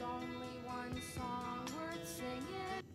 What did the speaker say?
Only one song worth singing.